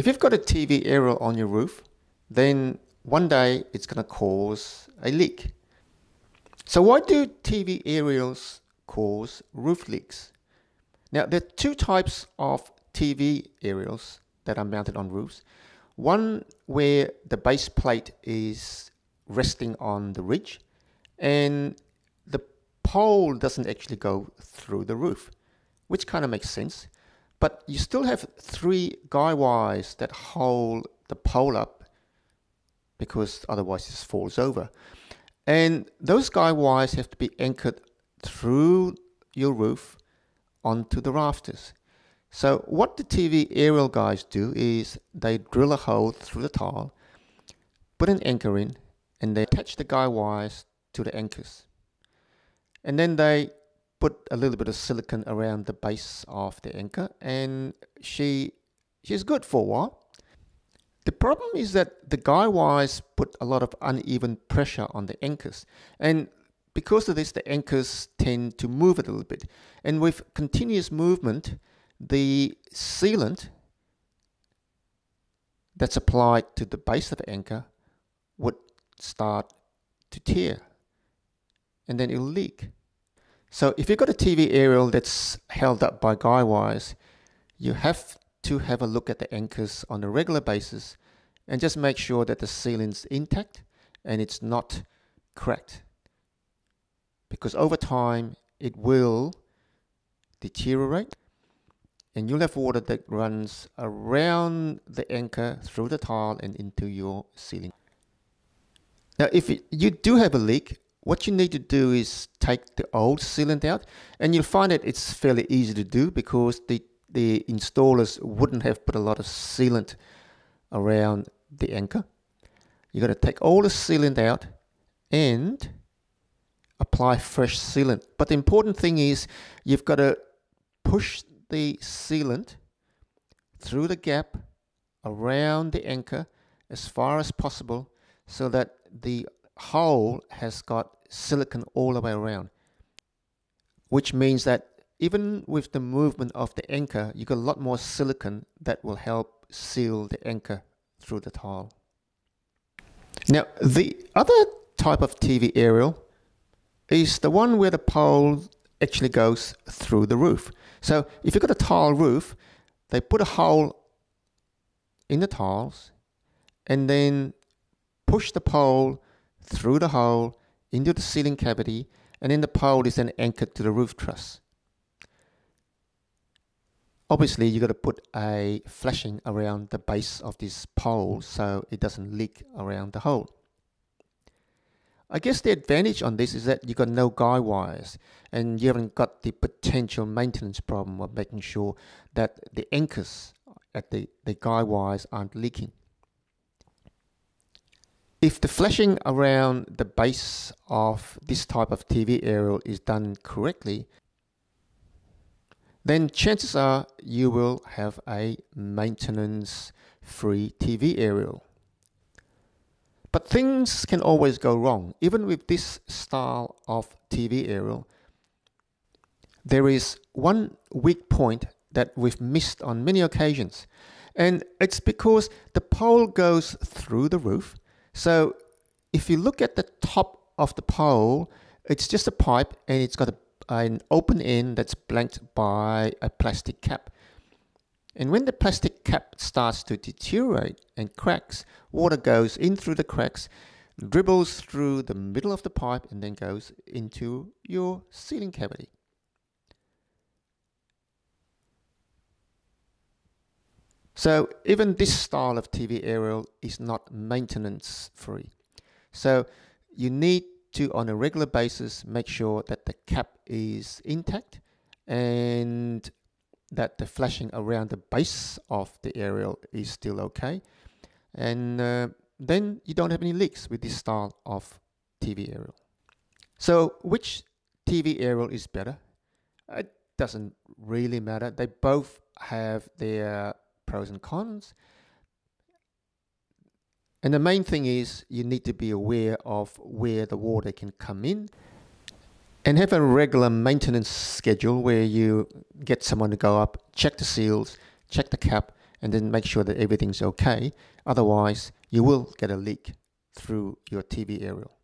If you've got a TV aerial on your roof, then one day it's going to cause a leak. So, why do TV aerials cause roof leaks? Now, there are two types of TV aerials that are mounted on roofs. One where the base plate is resting on the ridge and the pole doesn't actually go through the roof, which kind of makes sense. But you still have three guy wires that hold the pole up because otherwise it falls over. And those guy wires have to be anchored through your roof onto the rafters. So what the TV aerial guys do is they drill a hole through the tile, put an anchor in, and they attach the guy wires to the anchors. And then they put a little bit of silicone around the base of the anchor and she she's good for a while. The problem is that the guy wires put a lot of uneven pressure on the anchors. And because of this, the anchors tend to move a little bit. And with continuous movement, the sealant that's applied to the base of the anchor would start to tear and then it'll leak. So if you've got a TV aerial that's held up by guy wires, you have to have a look at the anchors on a regular basis and just make sure that the ceiling's intact and it's not cracked. Because over time it will deteriorate and you'll have water that runs around the anchor through the tile and into your ceiling. Now, if you do have a leak, what you need to do is take the old sealant out, and you'll find that it's fairly easy to do because the the installers wouldn't have put a lot of sealant around the anchor. You've got to take all the sealant out and apply fresh sealant. But the important thing is you've got to push the sealant through the gap around the anchor as far as possible so that the hole has got silicon all the way around, which means that even with the movement of the anchor, you got a lot more silicon that will help seal the anchor through the tile. Now, the other type of TV aerial is the one where the pole actually goes through the roof. So if you've got a tile roof, they put a hole in the tiles and then push the pole through the hole into the ceiling cavity, and then the pole is then anchored to the roof truss. Obviously, you've got to put a flashing around the base of this pole so it doesn't leak around the hole. I guess the advantage on this is that you've got no guy wires and you haven't got the potential maintenance problem of making sure that the anchors at the, the guy wires aren't leaking. If the flashing around the base of this type of TV aerial is done correctly, then chances are you will have a maintenance free TV aerial. But things can always go wrong. Even with this style of TV aerial, there is one weak point that we've missed on many occasions. And it's because the pole goes through the roof so if you look at the top of the pole, it's just a pipe and it's got a, an open end that's blanked by a plastic cap. And when the plastic cap starts to deteriorate and cracks, water goes in through the cracks, dribbles through the middle of the pipe, and then goes into your ceiling cavity. So even this style of TV aerial is not maintenance free. So you need to, on a regular basis, make sure that the cap is intact and that the flashing around the base of the aerial is still okay. And uh, then you don't have any leaks with this style of TV aerial. So which TV aerial is better? It doesn't really matter. They both have their pros and cons. And the main thing is you need to be aware of where the water can come in and have a regular maintenance schedule where you get someone to go up, check the seals, check the cap, and then make sure that everything's okay. Otherwise, you will get a leak through your TV aerial.